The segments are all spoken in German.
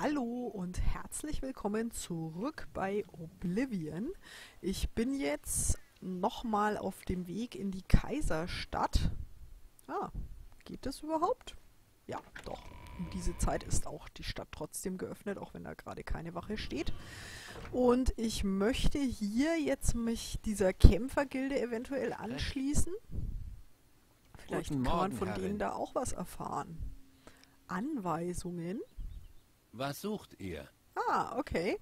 Hallo und herzlich willkommen zurück bei Oblivion. Ich bin jetzt nochmal auf dem Weg in die Kaiserstadt. Ah, geht das überhaupt? Ja, doch. Um diese Zeit ist auch die Stadt trotzdem geöffnet, auch wenn da gerade keine Wache steht. Und ich möchte hier jetzt mich dieser Kämpfergilde eventuell anschließen. Vielleicht Guten kann man von Herrin. denen da auch was erfahren. Anweisungen? Was sucht ihr? Ah, okay.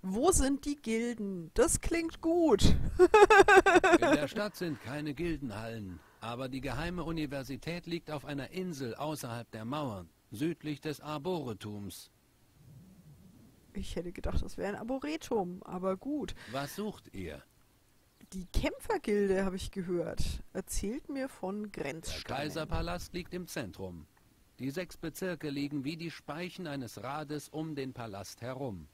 Wo sind die Gilden? Das klingt gut. In der Stadt sind keine Gildenhallen, aber die geheime Universität liegt auf einer Insel außerhalb der Mauern, südlich des Arboretums. Ich hätte gedacht, das wäre ein Arboretum, aber gut. Was sucht ihr? Die Kämpfergilde, habe ich gehört, erzählt mir von Der Grenzsteinen. Kaiserpalast liegt im Zentrum. Die sechs Bezirke liegen wie die Speichen eines Rades um den Palast herum.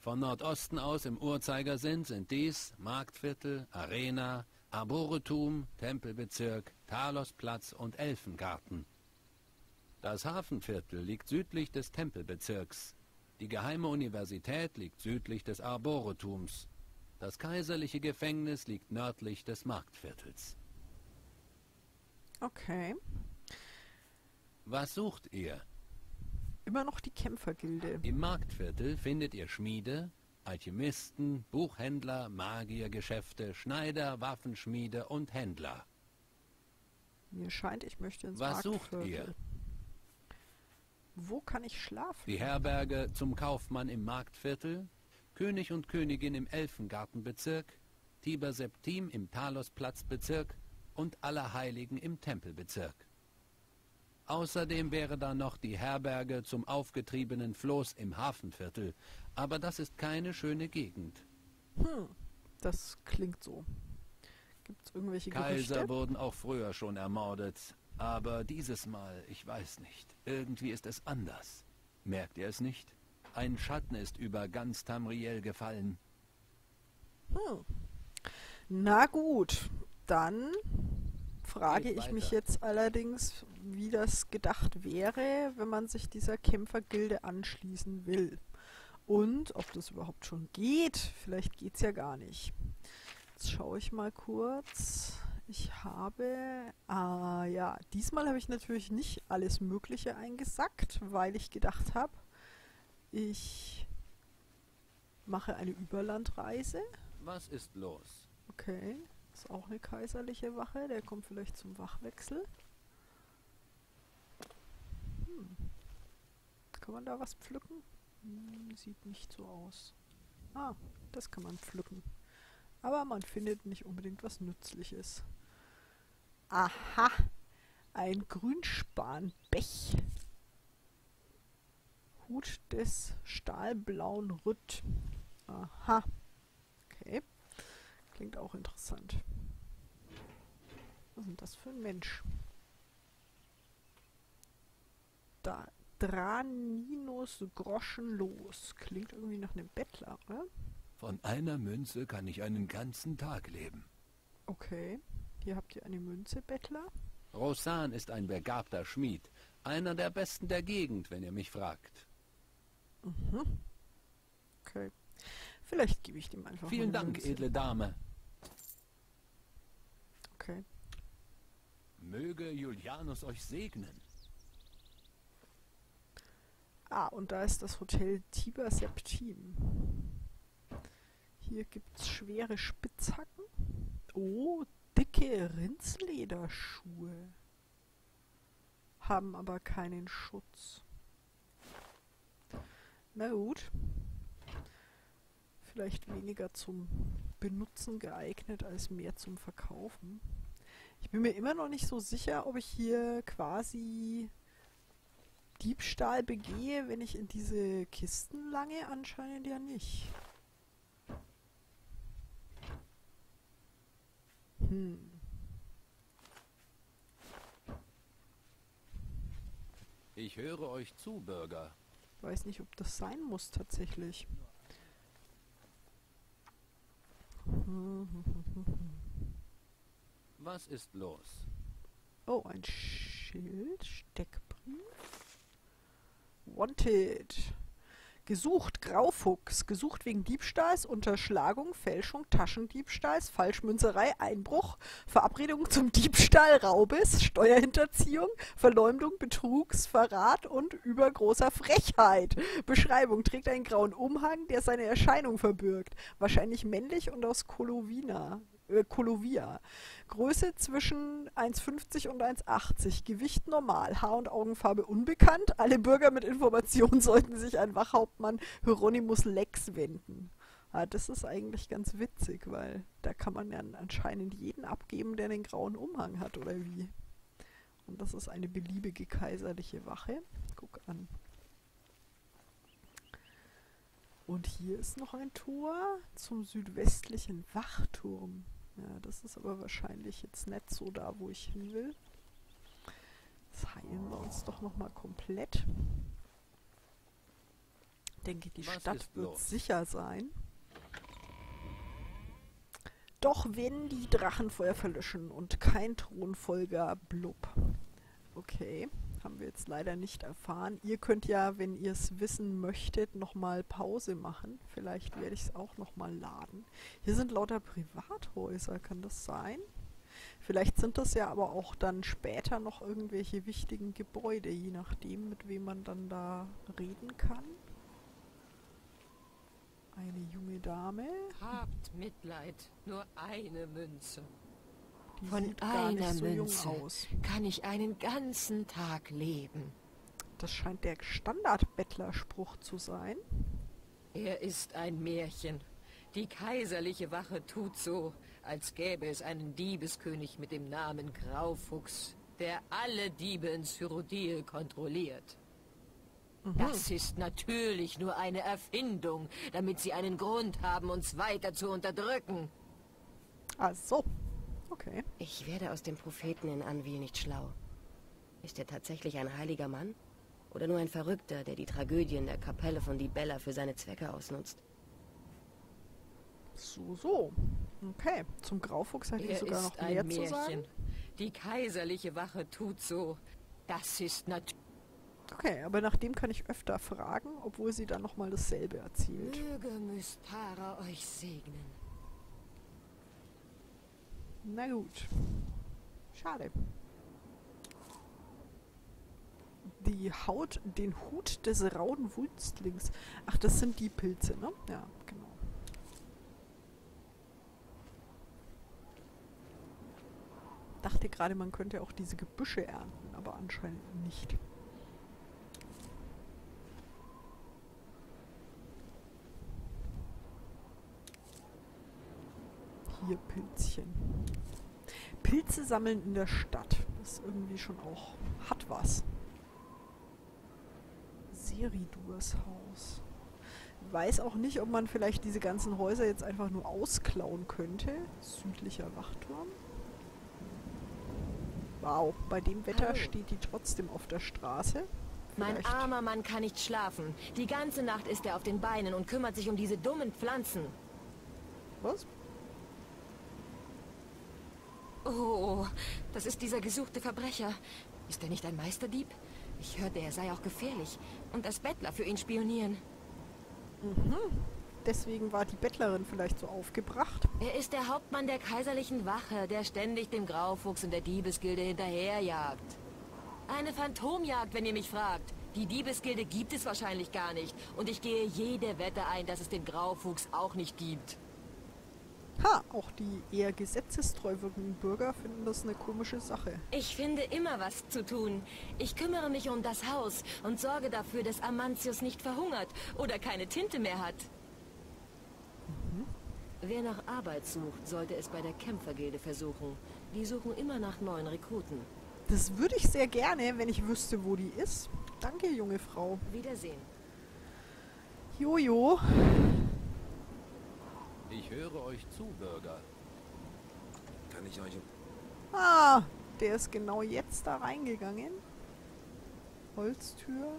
Von Nordosten aus im Uhrzeigersinn sind dies Marktviertel, Arena, Arboretum, Tempelbezirk, Talosplatz und Elfengarten. Das Hafenviertel liegt südlich des Tempelbezirks. Die geheime Universität liegt südlich des Arboretums. Das kaiserliche Gefängnis liegt nördlich des Marktviertels. Okay. Was sucht ihr? Immer noch die Kämpfergilde. Im Marktviertel findet ihr Schmiede, Alchemisten, Buchhändler, Magiergeschäfte, Schneider, Waffenschmiede und Händler. Mir scheint, ich möchte ins Was sucht Marktviertel. ihr? Wo kann ich schlafen? Die Herberge zum Kaufmann im Marktviertel, König und Königin im Elfengartenbezirk, Tiber Septim im Talosplatzbezirk und Allerheiligen im Tempelbezirk. Außerdem wäre da noch die Herberge zum aufgetriebenen Floß im Hafenviertel, aber das ist keine schöne Gegend. Hm, das klingt so. Gibt es irgendwelche Kaiser Gerüchte? wurden auch früher schon ermordet, aber dieses Mal, ich weiß nicht, irgendwie ist es anders. Merkt ihr es nicht? Ein Schatten ist über ganz Tamriel gefallen. Hm. Na gut, dann frage Geht ich mich weiter. jetzt allerdings, wie das gedacht wäre, wenn man sich dieser Kämpfergilde anschließen will. Und ob das überhaupt schon geht. Vielleicht geht es ja gar nicht. Jetzt schaue ich mal kurz. Ich habe, ah ja, diesmal habe ich natürlich nicht alles Mögliche eingesackt, weil ich gedacht habe, ich mache eine Überlandreise. Was ist los? Okay, ist auch eine kaiserliche Wache. Der kommt vielleicht zum Wachwechsel. Hm. Kann man da was pflücken? Hm, sieht nicht so aus. Ah, das kann man pflücken. Aber man findet nicht unbedingt was Nützliches. Aha, ein Grünspanbech. Hut des stahlblauen Rütt. Aha. Okay. Klingt auch interessant. Was ist denn das für ein Mensch? Da Draninus Groschenlos. Klingt irgendwie nach einem Bettler, oder? Von einer Münze kann ich einen ganzen Tag leben. Okay. Hier habt ihr eine Münze, Bettler. Rosan ist ein begabter Schmied, einer der besten der Gegend, wenn ihr mich fragt. Mhm. Okay. Vielleicht gebe ich dem einfach Vielen Dank, Münze. edle Dame. Okay. Möge Julianus euch segnen. Ah, und da ist das Hotel Tiber Septim. Hier gibt's schwere Spitzhacken. Oh, dicke Rindslederschuhe. Haben aber keinen Schutz. Na gut. Vielleicht weniger zum Benutzen geeignet als mehr zum Verkaufen. Ich bin mir immer noch nicht so sicher, ob ich hier quasi Diebstahl begehe, wenn ich in diese Kisten lange? Anscheinend ja nicht. Hm. Ich höre euch zu, Bürger. Weiß nicht, ob das sein muss tatsächlich. Was ist los? Oh, ein Schild, Steckbrief. Wanted. Gesucht Graufuchs, gesucht wegen Diebstahls, Unterschlagung, Fälschung, Taschendiebstahls, Falschmünzerei, Einbruch, Verabredung zum Diebstahl, Raubes, Steuerhinterziehung, Verleumdung, Betrugs, Verrat und übergroßer Frechheit. Beschreibung trägt einen grauen Umhang, der seine Erscheinung verbirgt. Wahrscheinlich männlich und aus Kolovina. Äh, Kolovia. Größe zwischen 1,50 und 1,80. Gewicht normal. Haar- und Augenfarbe unbekannt. Alle Bürger mit Informationen sollten sich an Wachhauptmann Hieronymus Lex wenden. Ja, das ist eigentlich ganz witzig, weil da kann man ja anscheinend jeden abgeben, der den grauen Umhang hat, oder wie? Und das ist eine beliebige kaiserliche Wache. Guck an. Und hier ist noch ein Tor zum südwestlichen Wachturm. Ja, das ist aber wahrscheinlich jetzt nicht so da, wo ich hin will. Jetzt heilen wir uns doch nochmal komplett. Ich denke, die Was Stadt wird los? sicher sein. Doch wenn die Drachenfeuer verlöschen und kein Thronfolger blub. Okay, haben wir jetzt leider nicht erfahren. Ihr könnt ja, wenn ihr es wissen möchtet, nochmal Pause machen. Vielleicht werde ich es auch nochmal laden. Hier sind lauter Privathäuser, kann das sein? Vielleicht sind das ja aber auch dann später noch irgendwelche wichtigen Gebäude, je nachdem, mit wem man dann da reden kann. Eine junge Dame, Habt Mitleid, nur eine Münze. Von einer so Münze. aus. Kann ich einen ganzen Tag leben. Das scheint der Standardbettlerspruch zu sein. Er ist ein Märchen. Die kaiserliche Wache tut so, als gäbe es einen Diebeskönig mit dem Namen Graufuchs, der alle Diebe in Cyrodiil kontrolliert. Das ist natürlich nur eine Erfindung, damit sie einen Grund haben, uns weiter zu unterdrücken. Ach so. Okay. Ich werde aus dem Propheten in Anvil nicht schlau. Ist er tatsächlich ein heiliger Mann? Oder nur ein Verrückter, der die Tragödien der Kapelle von Libella für seine Zwecke ausnutzt? So, so. Okay. Zum Graufuchs hätte ich Er sogar ist noch mehr ein zu sagen. Märchen. Die kaiserliche Wache tut so. Das ist natürlich... Okay, aber nach dem kann ich öfter fragen, obwohl sie dann nochmal dasselbe erzählt. Möge Mystara euch segnen. Na gut. Schade. Die Haut, den Hut des rauen Wulstlings. Ach, das sind die Pilze, ne? Ja, genau. Dachte gerade, man könnte auch diese Gebüsche ernten, aber anscheinend nicht. Hier Pilzchen. Pilze sammeln in der Stadt. Das ist irgendwie schon auch. hat was. Seridurs Haus. Weiß auch nicht, ob man vielleicht diese ganzen Häuser jetzt einfach nur ausklauen könnte. Südlicher Wachturm. Wow, bei dem Wetter Hallo. steht die trotzdem auf der Straße. Mein Vielleicht- armer Mann kann nicht schlafen. Die ganze Nacht ist er auf den Beinen und kümmert sich um diese dummen Pflanzen. Was? Oh, das ist dieser gesuchte Verbrecher. Ist er nicht ein Meisterdieb? Ich hörte, er sei auch gefährlich. Und dass Bettler für ihn spionieren. Deswegen war die Bettlerin vielleicht so aufgebracht. Er ist der Hauptmann der kaiserlichen Wache, der ständig dem Graufuchs und der Diebesgilde hinterherjagt. Eine Phantomjagd, wenn ihr mich fragt. Die Diebesgilde gibt es wahrscheinlich gar nicht. Und ich gehe jede Wette ein, dass es den Graufuchs auch nicht gibt. Ha, auch die eher gesetzestreu wirkenden Bürger finden das eine komische Sache. Ich finde immer was zu tun. Ich kümmere mich um das Haus und sorge dafür, dass Amantius nicht verhungert oder keine Tinte mehr hat. Wer nach Arbeit sucht, sollte es bei der Kämpfergilde versuchen. Die suchen immer nach neuen Rekruten. Das würde ich sehr gerne, wenn ich wüsste, wo die ist. Danke, junge Frau. Wiedersehen. Jojo. Ich höre euch zu, Bürger. Kann ich euch... Ah, der ist genau jetzt da reingegangen. Holztür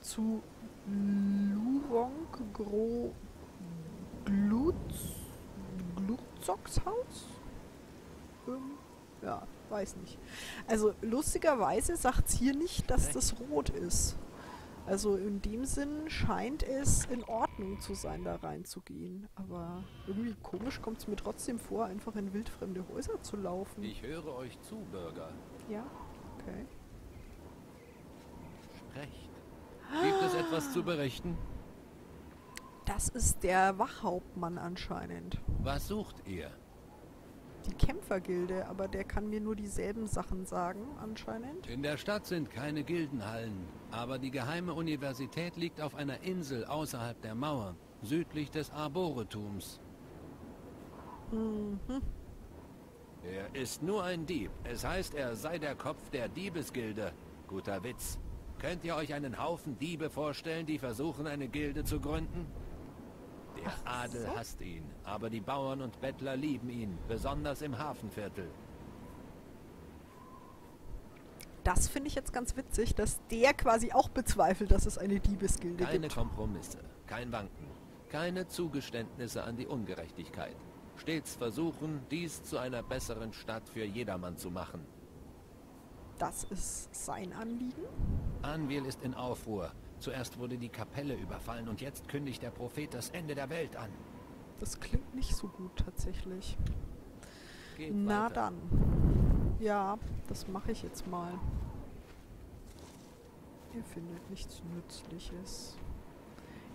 zu Luronk Gro Glutz Glutzoks Haus? Ähm, ja, weiß nicht. Also lustigerweise sagt es hier nicht, dass das rot ist. Also in dem Sinn scheint es in Ordnung zu sein, da reinzugehen. Aber irgendwie komisch kommt es mir trotzdem vor, einfach in wildfremde Häuser zu laufen. Ich höre euch zu, Bürger. Ja, okay. Sprecht. Gibt es etwas zu berichten? Das ist der Wachhauptmann anscheinend. Was sucht ihr? Die Kämpfergilde, aber der kann mir nur dieselben Sachen sagen, anscheinend. In der Stadt sind keine Gildenhallen, aber die geheime Universität liegt auf einer Insel außerhalb der Mauer, südlich des Arboretums. Mhm. Er ist nur ein Dieb. Es heißt, er sei der Kopf der Diebesgilde. Guter Witz. Könnt ihr euch einen Haufen Diebe vorstellen, die versuchen, eine Gilde zu gründen? Der Ach Adel so. hasst ihn, aber die Bauern und Bettler lieben ihn, besonders im Hafenviertel. Das finde ich jetzt ganz witzig, dass der quasi auch bezweifelt, dass es eine Diebesgilde Keine gibt. Kompromisse, kein Wanken, keine Zugeständnisse an die Ungerechtigkeit. Stets versuchen, dies zu einer besseren Stadt für jedermann zu machen. Das ist sein Anliegen. Anwil ist in Aufruhr. Zuerst wurde die Kapelle überfallen und jetzt kündigt der Prophet das Ende der Welt an. Das klingt nicht so gut tatsächlich. Geht Na weiter. dann. Ja, das mache ich jetzt mal. Ihr findet nichts Nützliches.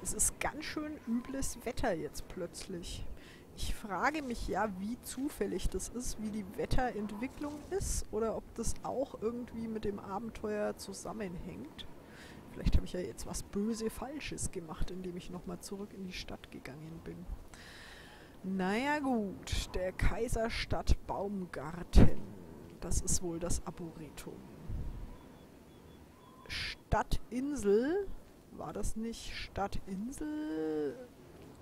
Es ist ganz schön übles Wetter jetzt plötzlich. Ich frage mich ja, wie zufällig das ist, wie die Wetterentwicklung ist oder ob das auch irgendwie mit dem Abenteuer zusammenhängt. Vielleicht habe ich ja jetzt was böse Falsches gemacht, indem ich nochmal zurück in die Stadt gegangen bin. Naja gut, der Kaiserstadt Baumgarten. Das ist wohl das Arboretum. Stadtinsel. War das nicht Stadtinsel?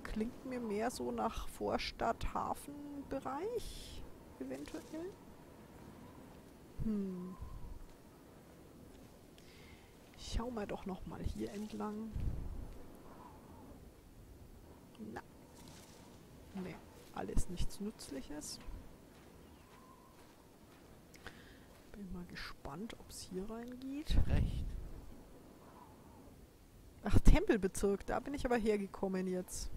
Klingt mir mehr so nach Vorstadt-Hafenbereich, eventuell. Hm. Schauen wir doch noch mal hier entlang. Na. Nee, alles nichts Nützliches. Bin mal gespannt, ob es hier reingeht. Recht. Ach, Tempelbezirk, da bin ich aber hergekommen jetzt.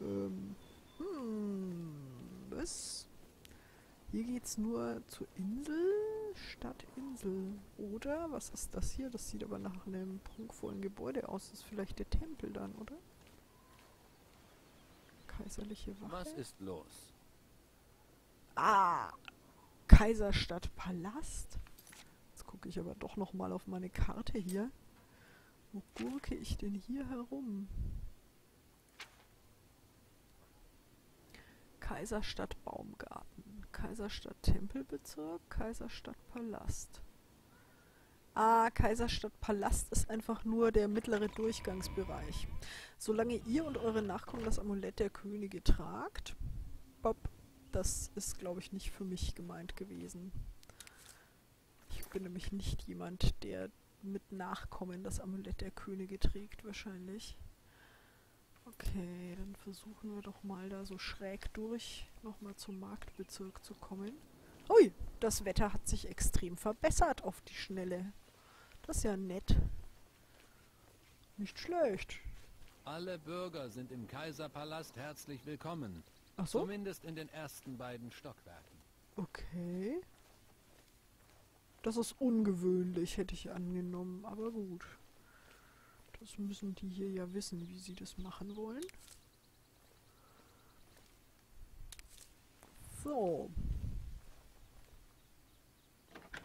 Ähm, hm, was? Hier geht's nur zur Insel, Stadtinsel. Oder? Was ist das hier? Das sieht aber nach einem prunkvollen Gebäude aus. Das ist vielleicht der Tempel dann, oder? Kaiserliche Wache. Was ist los? Ah, Kaiserstadt Palast. Jetzt gucke ich aber doch noch mal auf meine Karte hier. Wo gurke ich denn hier herum? Kaiserstadt Baumgarten, Kaiserstadt Tempelbezirk, Kaiserstadt Palast. Ah, Kaiserstadt Palast ist einfach nur der mittlere Durchgangsbereich. Solange ihr und eure Nachkommen das Amulett der Könige tragt, Bob, das ist, glaube ich, nicht für mich gemeint gewesen. Ich bin nämlich nicht jemand, der mit Nachkommen das Amulett der Könige trägt, wahrscheinlich. Okay, dann versuchen wir doch mal da so schräg durch nochmal zum Marktbezirk zu kommen. Ui, das Wetter hat sich extrem verbessert auf die Schnelle. Das ist ja nett. Nicht schlecht. Alle Bürger sind im Kaiserpalast herzlich willkommen. Ach so? Zumindest in den ersten beiden Stockwerken. Okay. Das ist ungewöhnlich, hätte ich angenommen, aber gut. Das müssen die hier ja wissen, wie sie das machen wollen. So.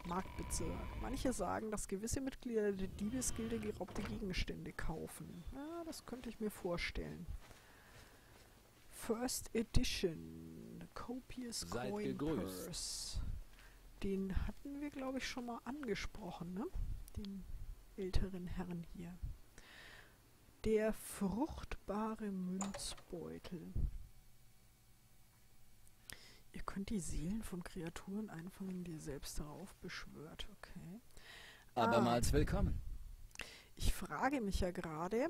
Marktbezirk. Manche sagen, dass gewisse Mitglieder der Diebesgilde geraubte Gegenstände kaufen. Ja, das könnte ich mir vorstellen. First Edition. Copious Seid Coin gegrüßt. Purse. Den hatten wir, glaube ich, schon mal angesprochen, ne? Den älteren Herrn hier. Der fruchtbare Münzbeutel. Ihr könnt die Seelen von Kreaturen einfangen, die ihr selbst darauf beschwört. Okay. Abermals willkommen. Ich frage mich ja gerade,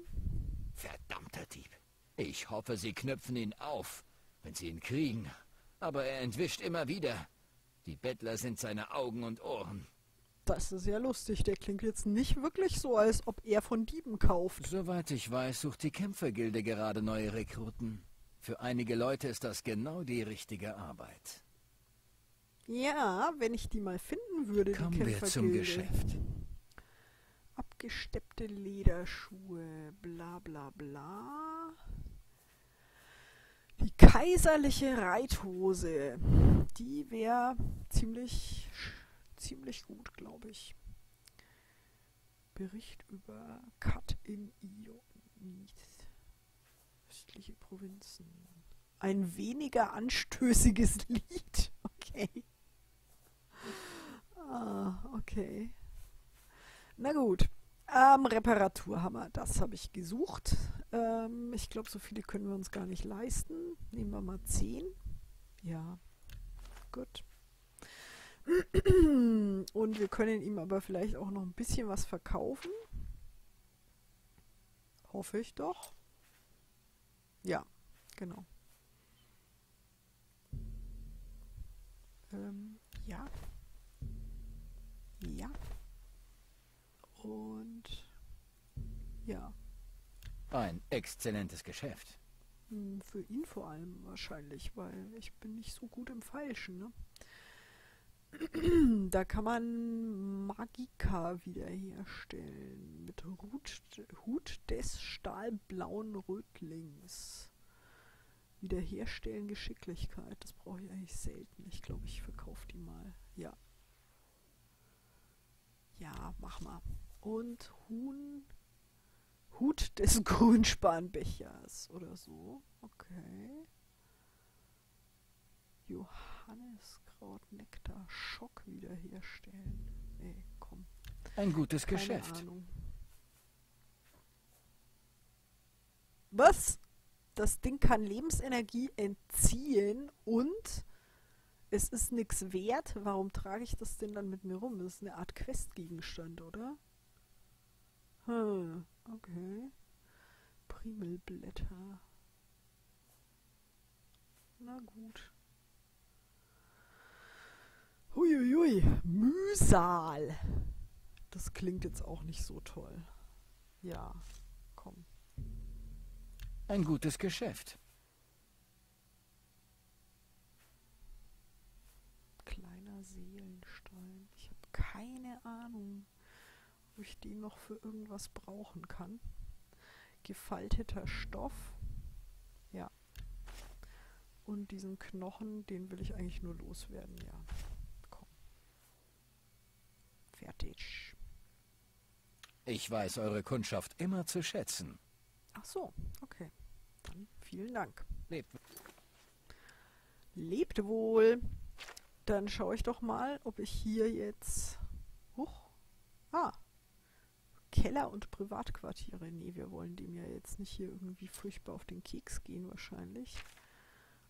Verdammter Dieb. Ich hoffe, Sie knüpfen ihn auf, wenn Sie ihn kriegen. Aber er entwischt immer wieder. Die Bettler sind seine Augen und Ohren. Das ist ja lustig. Der klingt jetzt nicht wirklich so, als ob er von Dieben kauft. Soweit ich weiß, sucht die Kämpfergilde gerade neue Rekruten. Für einige Leute ist das genau die richtige Arbeit. Ja, wenn ich die mal finden würde, die Kommen wir zum. Geschäft. Abgesteppte Lederschuhe, bla bla bla. Die kaiserliche Reithose, die wäre ziemlich, ziemlich gut, glaube ich. Bericht über Cut in Ionith. Östliche Provinzen. Ein weniger anstößiges Lied. Okay. Ah, okay. Na gut. Ähm, Reparaturhammer, das habe ich gesucht. Ähm, ich glaube, so viele können wir uns gar nicht leisten. Nehmen wir mal 10. Ja, gut. Und wir können ihm aber vielleicht auch noch ein bisschen was verkaufen. Hoffe ich doch. Ja, genau. Ähm, ja. Ja. Und ja, Ein exzellentes Geschäft. hm, für ihn vor allem wahrscheinlich, weil ich bin nicht so gut im Feilschen, ne? Da kann man Magika wiederherstellen mit Hut, Hut des stahlblauen Rötlings. Wiederherstellen Geschicklichkeit. Das brauche ich eigentlich selten. Ich glaube, ich verkaufe die mal. Ja. Ja, mach mal. Und Huhn. Hut des Grünspanbechers oder so. Okay. Johanniskraut, Nektar, Schock wiederherstellen. Nee, komm. Ein gutes Keine Geschäft. Ahnung. Was? Das Ding kann Lebensenergie entziehen und es ist nichts wert. Warum trage ich das denn dann mit mir rum? Das ist eine Art Questgegenstand, oder? Hm, okay. Primelblätter. Na gut. Huiuiui, Mühsal. Das klingt jetzt auch nicht so toll. Ja, komm. Ein gutes Geschäft. Kleiner Seelenstein. Ich habe keine Ahnung, ob ich den noch für irgendwas brauchen kann. Gefalteter Stoff. Ja. Und diesen Knochen, den will ich eigentlich nur loswerden, ja. Komm. Fertig. Ich weiß eure Kundschaft immer zu schätzen. Ach so, okay. Dann vielen Dank. Lebt. Lebt wohl. Dann schaue ich doch mal, ob ich hier jetzt. Huch. Ah. Keller und Privatquartiere. Nee, wir wollen dem ja jetzt nicht hier irgendwie furchtbar auf den Keks gehen, wahrscheinlich.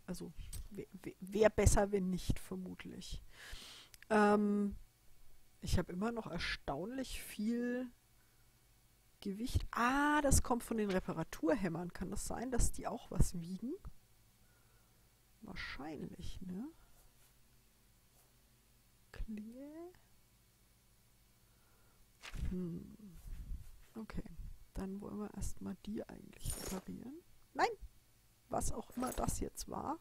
Also, wäre wär besser, wenn nicht, vermutlich. Ähm, ich habe immer noch erstaunlich viel Gewicht. Ah, das kommt von den Reparaturhämmern. Kann das sein, dass die auch was wiegen? Wahrscheinlich, ne? Klinge. Hm. Okay. Dann wollen wir erstmal die eigentlich reparieren. Nein! Was auch immer das jetzt war.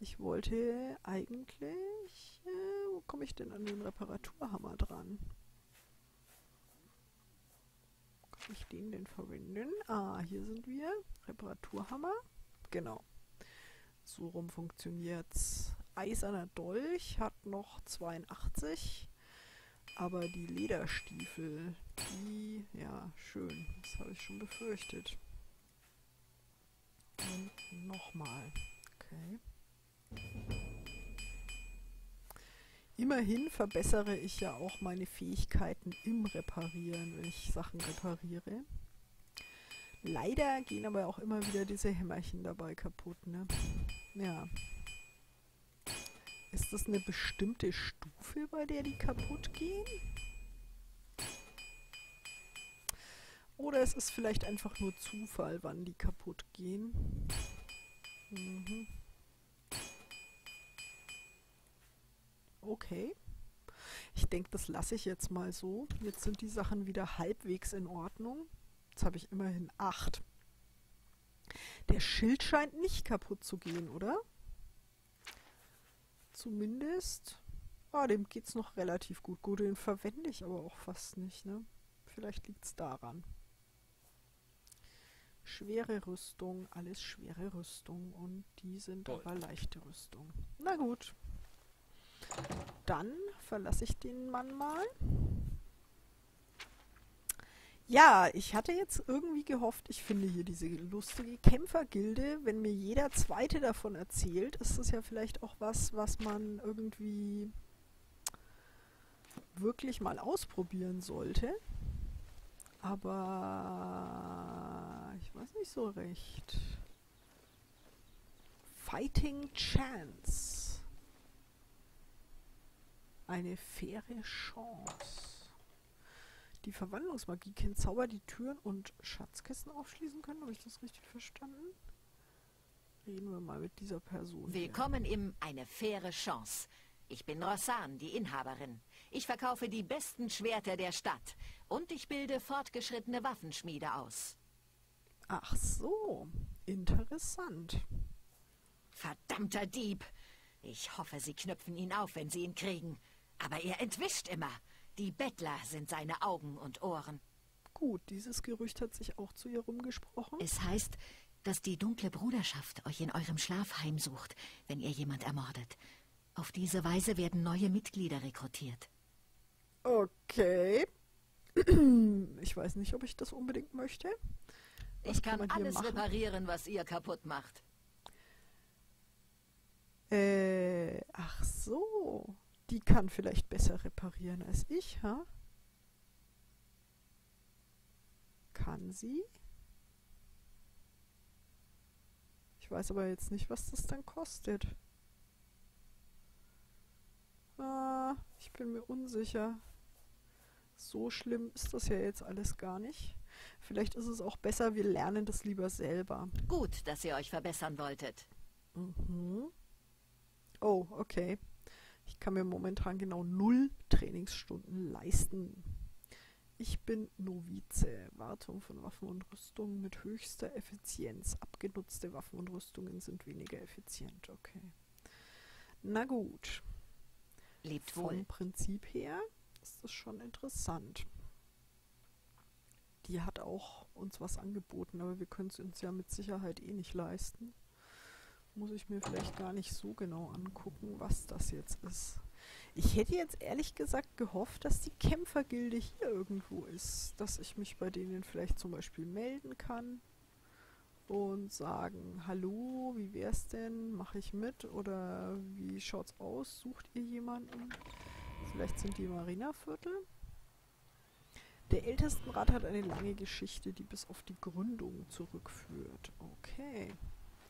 Ich wollte eigentlich. Äh, wo komme ich denn an den Reparaturhammer dran? Kann ich den denn verwenden? Ah, hier sind wir. Reparaturhammer. Genau. So rum funktioniert's. Eiserner Dolch hat noch 82. Aber die Lederstiefel, die, ja, schön. Das habe ich schon befürchtet. Und nochmal. Okay. Immerhin verbessere ich ja auch meine Fähigkeiten im Reparieren, wenn ich Sachen repariere. Leider gehen aber auch immer wieder diese Hämmerchen dabei kaputt, ne? Ja. Ist das eine bestimmte Stufe, bei der die kaputt gehen? Oder es ist vielleicht einfach nur Zufall, wann die kaputt gehen. Mhm. Okay. Ich denke, das lasse ich jetzt mal so. Jetzt sind die Sachen wieder halbwegs in Ordnung. Jetzt habe ich immerhin acht. Der Schild scheint nicht kaputt zu gehen, oder? Zumindest. Ah, dem geht's noch relativ gut. Gut, den verwende ich aber auch fast nicht, ne? Vielleicht liegt's daran. Schwere Rüstung, alles schwere Rüstung und die sind Gold. aber leichte Rüstung. Na gut. Dann verlasse ich den Mann mal. Ja, ich hatte jetzt irgendwie gehofft, ich finde hier diese lustige Kämpfergilde. Wenn mir jeder zweite davon erzählt, ist das ja vielleicht auch was, was man irgendwie wirklich mal ausprobieren sollte. Aber ich weiß nicht so recht. Fighting Chance. Eine faire Chance. Die Verwandlungsmagie kennt Zauber, die Türen und Schatzkisten aufschließen können. Habe ich das richtig verstanden? Reden wir mal mit dieser Person. hier. Willkommen im Eine faire Chance. Ich bin Rossan, die Inhaberin. Ich verkaufe die besten Schwerter der Stadt. Und ich bilde fortgeschrittene Waffenschmiede aus. Ach so, interessant. Verdammter Dieb! Ich hoffe, Sie knüpfen ihn auf, wenn Sie ihn kriegen. Aber er entwischt immer. Die Bettler sind seine Augen und Ohren. Gut, dieses Gerücht hat sich auch zu ihr rumgesprochen. Es heißt, dass die dunkle Bruderschaft euch in eurem Schlaf heimsucht, wenn ihr jemand ermordet. Auf diese Weise werden neue Mitglieder rekrutiert. Okay. Ich weiß nicht, ob ich das unbedingt möchte. Was ich kann hier alles machen? reparieren, was ihr kaputt macht. Äh, ach so. Die kann vielleicht besser reparieren als ich, ha? Kann sie? Ich weiß aber jetzt nicht, was das dann kostet. Ah, ich bin mir unsicher. So schlimm ist das ja jetzt alles gar nicht. Vielleicht ist es auch besser, wir lernen das lieber selber. Gut, dass ihr euch verbessern wolltet. Mhm. Oh, okay. Ich kann mir momentan genau null Trainingsstunden leisten. Ich bin Novize. Wartung von Waffen und Rüstungen mit höchster Effizienz. Abgenutzte Waffen und Rüstungen sind weniger effizient. Okay. Na gut. Lebt Vom wohl. Prinzip her ist das schon interessant. Die hat auch uns was angeboten, aber wir können es uns ja mit Sicherheit eh nicht leisten. Muss ich mir vielleicht gar nicht so genau angucken, was das jetzt ist. Ich hätte jetzt ehrlich gesagt gehofft, dass die Kämpfergilde hier irgendwo ist, dass ich mich bei denen vielleicht zum Beispiel melden kann und sagen, hallo, wie wär's denn? Mache ich mit? Oder wie schaut's aus? Sucht ihr jemanden? Vielleicht sind die im Arenaviertel? Der Ältestenrat hat eine lange Geschichte, die bis auf die Gründung zurückführt. Okay.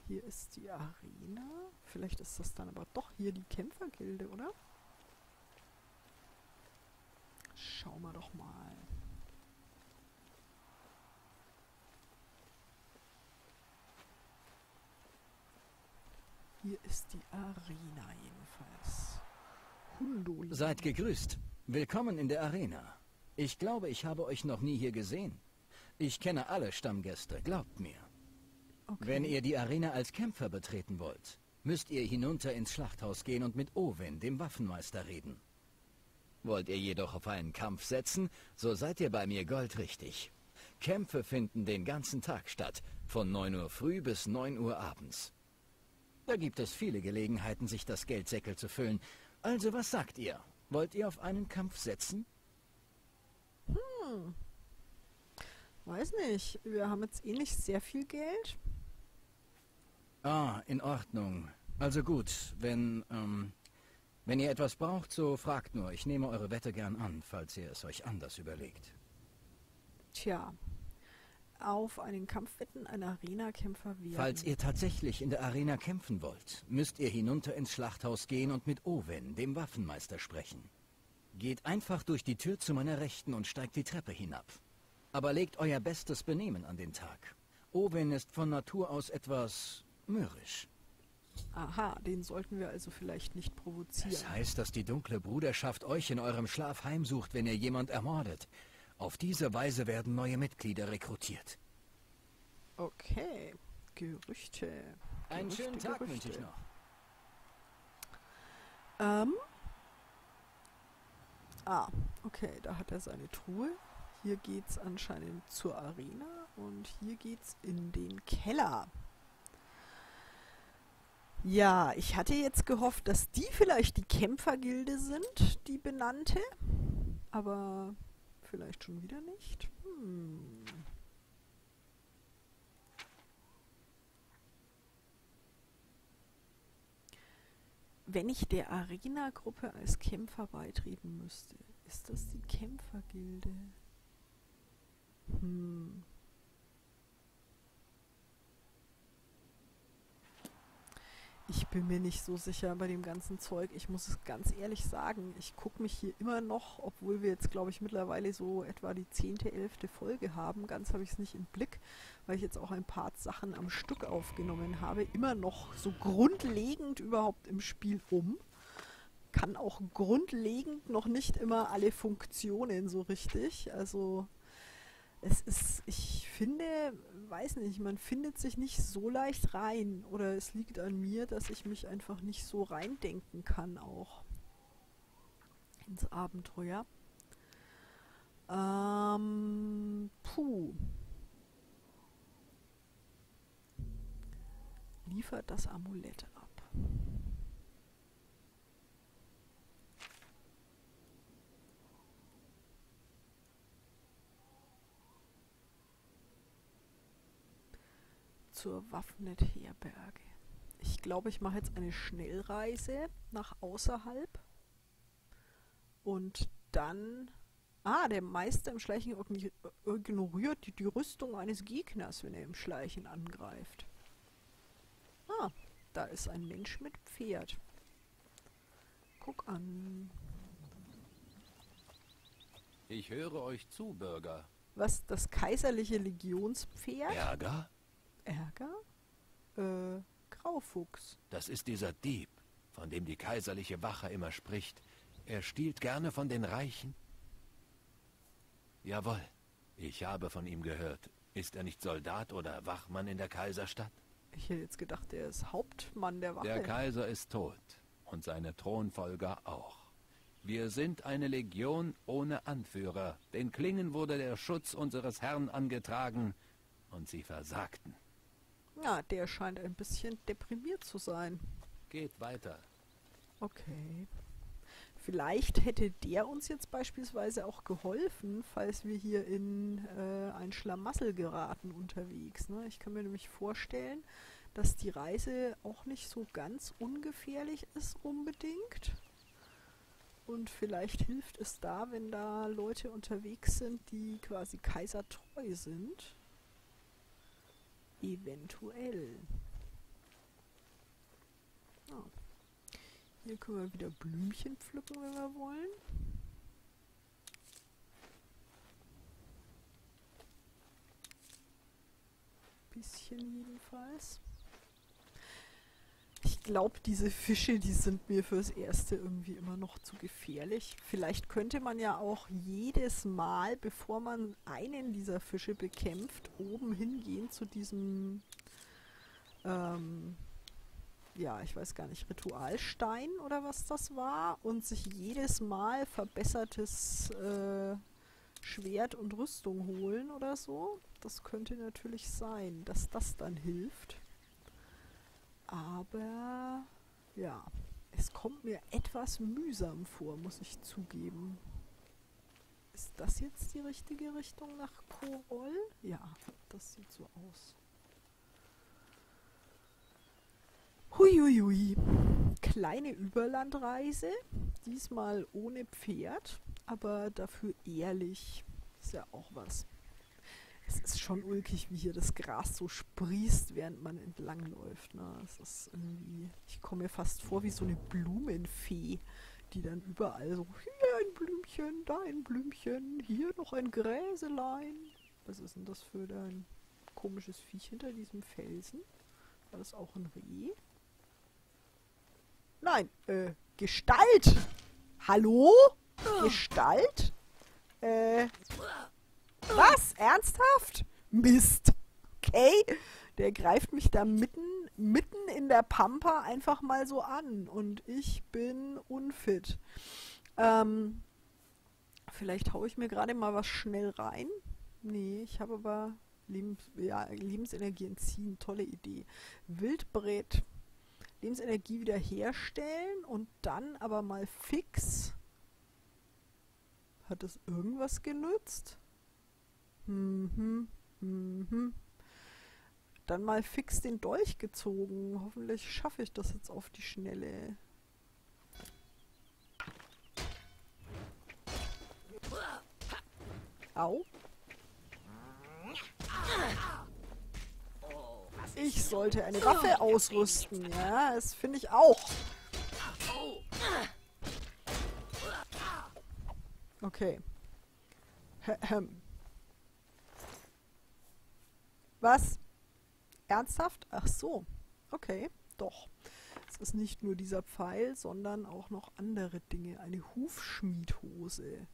Hier ist die Arena. Vielleicht ist das dann aber doch hier die Kämpfergilde, oder? Schauen wir doch mal. Hier ist die Arena jedenfalls. Hundolin. Seid gegrüßt. Willkommen in der Arena. Ich glaube, ich habe euch noch nie hier gesehen. Ich kenne alle Stammgäste, glaubt mir. Okay. Wenn ihr die Arena als Kämpfer betreten wollt, müsst ihr hinunter ins Schlachthaus gehen und mit Owen, dem Waffenmeister, reden. Wollt ihr jedoch auf einen Kampf setzen, so seid ihr bei mir goldrichtig. Kämpfe finden den ganzen Tag statt, von 9 Uhr früh bis 9 Uhr abends. Da gibt es viele Gelegenheiten, sich das Geldsäckel zu füllen. Also was sagt ihr? Wollt ihr auf einen Kampf setzen? Weiß nicht. Wir haben jetzt eh nicht sehr viel Geld. Ah, in Ordnung. Also gut, wenn, ähm, wenn ihr etwas braucht, so fragt nur. Ich nehme eure Wette gern an, falls ihr es euch anders überlegt. Tja. Auf einen Kampf wetten ein Arena-Kämpfer werden. Falls ihr tatsächlich in der Arena kämpfen wollt, müsst ihr hinunter ins Schlachthaus gehen und mit Owen, dem Waffenmeister, sprechen. Geht einfach durch die Tür zu meiner Rechten und steigt die Treppe hinab. Aber legt euer bestes Benehmen an den Tag. Owen ist von Natur aus etwas mürrisch. Aha, den sollten wir also vielleicht nicht provozieren. Das heißt, dass die dunkle Bruderschaft euch in eurem Schlaf heimsucht, wenn ihr jemand ermordet. Auf diese Weise werden neue Mitglieder rekrutiert. Okay, Gerüchte. Einen Gerüchte, schönen Tag Gerüchte. wünsche ich noch. Ähm. Ah, okay, da hat er seine Truhe. Hier geht's anscheinend zur Arena und hier geht's in den Keller. Ja, ich hatte jetzt gehofft, dass die vielleicht die Kämpfergilde sind, die benannte. Aber vielleicht schon wieder nicht. Hm. Wenn ich der Arena-Gruppe als Kämpfer beitreten müsste, ist das die Kämpfergilde? Hm. Ich bin mir nicht so sicher bei dem ganzen Zeug. Ich muss es ganz ehrlich sagen. Ich gucke mich hier immer noch, obwohl wir jetzt, glaube ich, mittlerweile so etwa die zehnte, elfte Folge haben. Ganz habe ich es nicht im Blick, weil ich jetzt auch ein paar Sachen am Stück aufgenommen habe. Immer noch so grundlegend überhaupt im Spiel um. Kann auch grundlegend noch nicht immer alle Funktionen so richtig. Also es ist, ich finde, weiß nicht, man findet sich nicht so leicht rein. Oder es liegt an mir, dass ich mich einfach nicht so reindenken kann auch ins Abenteuer. Ähm, puh. Liefert das Amulett zur Waffnet-Herberge. Ich glaube, ich mache jetzt eine Schnellreise nach außerhalb. Und dann. Ah, der Meister im Schleichen ignoriert die, die Rüstung eines Gegners, wenn er im Schleichen angreift. Ah, da ist ein Mensch mit Pferd. Guck an. Ich höre euch zu, Bürger. Was, das kaiserliche Legionspferd? Ärger? Ärger? Äh, Graufuchs. Das ist dieser Dieb, von dem die kaiserliche Wache immer spricht. Er stiehlt gerne von den Reichen. Jawohl, ich habe von ihm gehört. Ist er nicht Soldat oder Wachmann in der Kaiserstadt? Ich hätte jetzt gedacht, er ist Hauptmann der Wache. Der Kaiser ist tot und seine Thronfolger auch. Wir sind eine Legion ohne Anführer. Den Klingen wurde der Schutz unseres Herrn angetragen und sie versagten. Ja, der scheint ein bisschen deprimiert zu sein. Geht weiter. Okay. Vielleicht hätte der uns jetzt beispielsweise auch geholfen, falls wir hier in äh, ein Schlamassel geraten unterwegs. Ne? Ich kann mir nämlich vorstellen, dass die Reise auch nicht so ganz ungefährlich ist unbedingt. Und vielleicht hilft es da, wenn da Leute unterwegs sind, die quasi kaisertreu sind. Eventuell. Ah. Hier können wir wieder Blümchen pflücken, wenn wir wollen. Bisschen jedenfalls. Ich glaube, diese Fische, die sind mir fürs Erste irgendwie immer noch zu gefährlich. Vielleicht könnte man ja auch jedes Mal, bevor man einen dieser Fische bekämpft, oben hingehen zu diesem, ähm, ja, ich weiß gar nicht, Ritualstein oder was das war und sich jedes Mal verbessertes äh, Schwert und Rüstung holen oder so. Das könnte natürlich sein, dass das dann hilft. Aber ja, es kommt mir etwas mühsam vor, muss ich zugeben. Ist das jetzt die richtige Richtung nach Korol? Ja, das sieht so aus. Huiuiui. Kleine Überlandreise, diesmal ohne Pferd, aber dafür ehrlich. Ist ja auch was. Es ist schon ulkig, wie hier das Gras so sprießt, während man entlangläuft. Ne? Es ist irgendwie, ich komme mir fast vor wie so eine Blumenfee, die dann überall so, hier ein Blümchen, da ein Blümchen, hier noch ein Gräselein. Was ist denn das für ein komisches Viech hinter diesem Felsen? War das auch ein Reh? Nein, äh, Gestalt. Hallo? Gestalt? Äh, was? Ernsthaft? Mist. Okay. Der greift mich da mitten, mitten in der Pampa einfach mal so an. Und ich bin unfit. Ähm, vielleicht haue ich mir gerade mal was schnell rein. Nee, ich habe aber Lebens ja, Lebensenergie entziehen. Tolle Idee. Wildbret. Lebensenergie wiederherstellen und dann aber mal fix. Hat das irgendwas genützt? Mhm, mhm. Dann mal fix den Dolch gezogen. Hoffentlich schaffe ich das jetzt auf die Schnelle. Au. Ich sollte eine Waffe ausrüsten. Ja, das finde ich auch. Okay. Was? Ernsthaft? Ach so. Okay, doch. Es ist nicht nur dieser Pfeil, sondern auch noch andere Dinge. Eine Hufschmiedhose.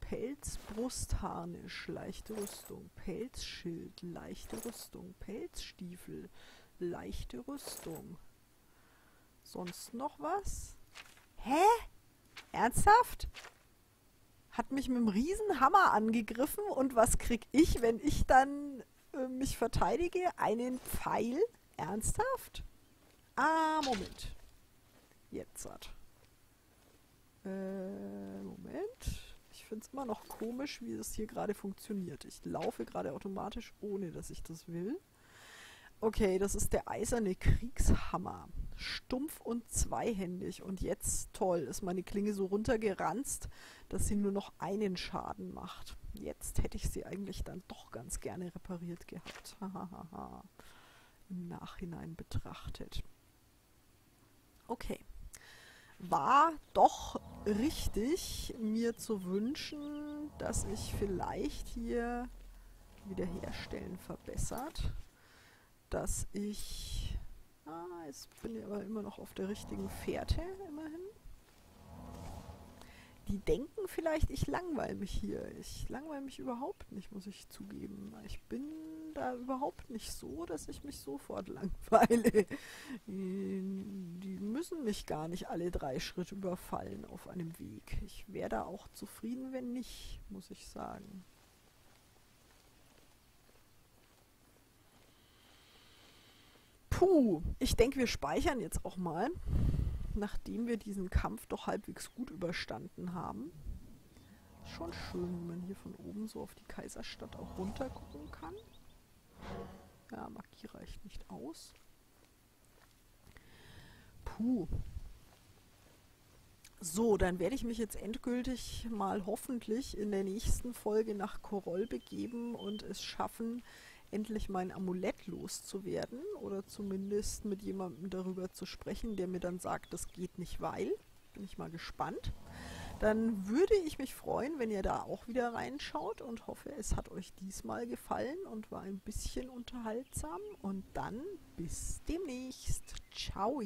Pelzbrustharnisch, leichte Rüstung. Pelzschild, leichte Rüstung. Pelzstiefel, leichte Rüstung. Sonst noch was? Hä? Ernsthaft? Hat mich mit einem Riesenhammer angegriffen und was krieg ich, wenn ich dann äh, mich verteidige? Einen Pfeil? Ernsthaft? Ah, Moment. Jetzt hat. Äh, Moment finde es immer noch komisch, wie das hier gerade funktioniert. Ich laufe gerade automatisch, ohne dass ich das will. Okay, das ist der eiserne Kriegshammer. Stumpf und zweihändig. Und jetzt, toll, ist meine Klinge so runtergeranzt, dass sie nur noch einen Schaden macht. Jetzt hätte ich sie eigentlich dann doch ganz gerne repariert gehabt. Im Nachhinein betrachtet. Okay war doch richtig, mir zu wünschen, dass ich vielleicht hier Wiederherstellen verbessert, dass ich, ah, jetzt bin ich aber immer noch auf der richtigen Fährte, immerhin. Die denken vielleicht, ich langweile mich hier. Ich langweile mich überhaupt nicht, muss ich zugeben. Ich bin da überhaupt nicht so, dass ich mich sofort langweile. Die müssen mich gar nicht alle drei Schritte überfallen auf einem Weg. Ich wäre da auch zufrieden, wenn nicht, muss ich sagen. Puh, ich denke, wir speichern jetzt auch mal, nachdem wir diesen Kampf doch halbwegs gut überstanden haben. Schon schön, wenn man hier von oben so auf die Kaiserstadt auch runter gucken kann. Ja, Magie reicht nicht aus. Puh. So, dann werde ich mich jetzt endgültig mal hoffentlich in der nächsten Folge nach Koroll begeben und es schaffen, endlich mein Amulett loszuwerden oder zumindest mit jemandem darüber zu sprechen, der mir dann sagt, das geht nicht, weil. Bin ich mal gespannt dann würde ich mich freuen, wenn ihr da auch wieder reinschaut und hoffe, es hat euch diesmal gefallen und war ein bisschen unterhaltsam. Und dann bis demnächst. Ciao.